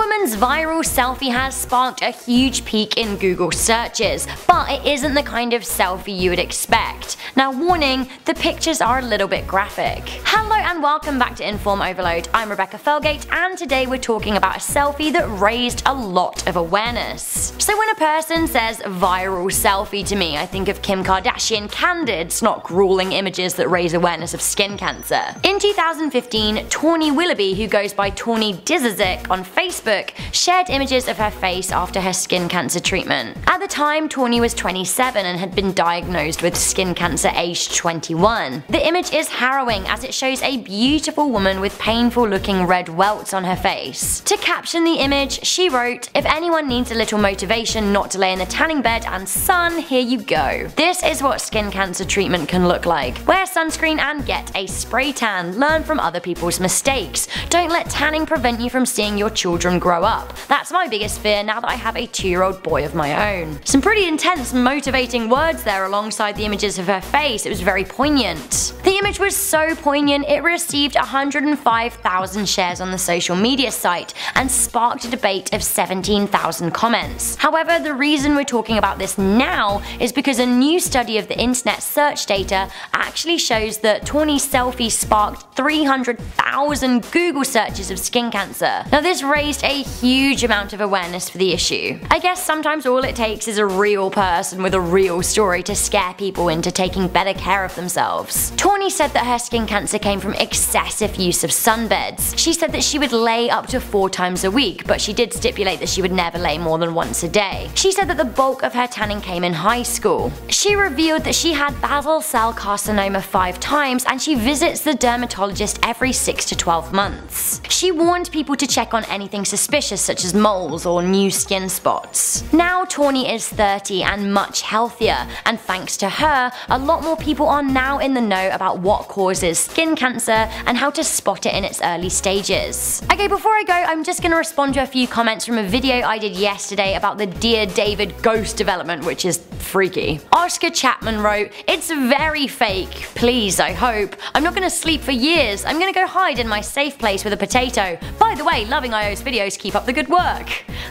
woman's viral selfie has sparked a huge peak in Google searches, but it isn't the kind of selfie you would expect. Now warning, the pictures are a little bit graphic. Hello and welcome back to Inform Overload, I'm Rebecca Felgate and today we're talking about a selfie that raised a lot of awareness. So when a person says viral selfie to me, I think of Kim Kardashian candids, not grueling images that raise awareness of skin cancer. In 2015, Tawny Willoughby, who goes by Tawny Dzierzek on Facebook, shared images of her face after her skin cancer treatment. At the time, Tawny was 27 and had been diagnosed with skin cancer aged 21. The image is harrowing as it shows a beautiful woman with painful looking red welts on her face. To caption the image, she wrote, If anyone needs a little motivation not to lay in the tanning bed and sun, here you go. This is what skin cancer treatment can look like. Wear sunscreen and get a spray tan. Learn from other people's mistakes. Don't let tanning prevent you from seeing your children grow up. That's my biggest fear now that I have a 2 year old boy of my own. Some pretty intense motivating words there alongside the images of her face, it was very poignant. The image was so poignant it received 105,000 shares on the social media site and sparked a debate of 17,000 comments. However, the reason we're talking about this now is because a new study of the internet search data actually shows that Tawny's selfie sparked 300,000 Google searches of skin cancer. Now this raised a huge amount of awareness for the issue. I guess sometimes all it takes is a real person with a real story to scare people into taking better care of themselves. Tawny said that her skin cancer came from excessive use of sunbeds. She said that she would lay up to four times a week, but she did stipulate that she would never lay more than once a day. She said that the bulk of her tanning came in high school. She revealed that she had basal cell carcinoma five times and she visits the dermatologist every 6 to 12 months. She warned people to check on anything suspicious such as moles or new skin spots. Now Tawny is 30 and much healthier, and thanks to her, a lot more people are now in the know about what causes skin cancer and how to spot it in its early stages. Okay, before I go, I'm just gonna respond to a few comments from a video I did yesterday about the Dear David ghost development, which is freaky. Oscar Chapman wrote, It's very fake. Please, I hope. I'm not gonna sleep for years. I'm gonna go hide in my safe place with a potato. By the way, loving IO's videos, keep up the good work.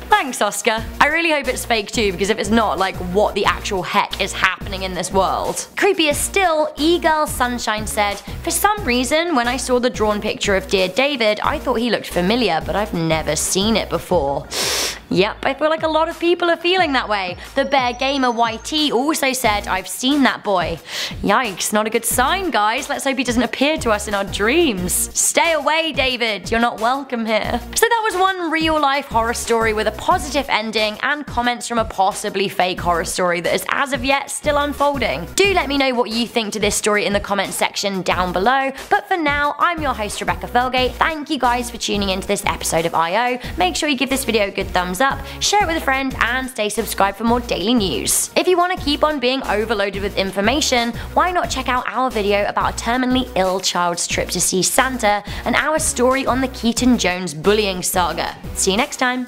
Thanks, Oscar. I really hope it's fake too, because if it's not, like, what the actual heck is happening in this world? Creepier still, E-Girl Sunshine said, For some reason, when I saw the drawn picture of Dear David, I thought he looked familiar, but I've never seen it before. Yep, I feel like a lot of people are feeling that way. The Bear Gamer YT also said, I've seen that boy. Yikes, not a good sign guys. Let's hope he doesn't appear to us in our dreams. Stay away David, you're not welcome here. So that was one real life horror story with a positive ending and comments from a possibly fake horror story that is as of yet still unfolding. Do let me know what you think to this story in the comments section down below, but for now, I'm your host Rebecca Felgate. Thank you guys for tuning into this episode of IO. Make sure you give this video a good thumbs up, share it with a friend, and stay subscribed for more daily news. If you want to keep on being overloaded with information, why not check out our video about a terminally ill child's trip to see Santa and our story on the Keaton Jones bullying saga. See you next time!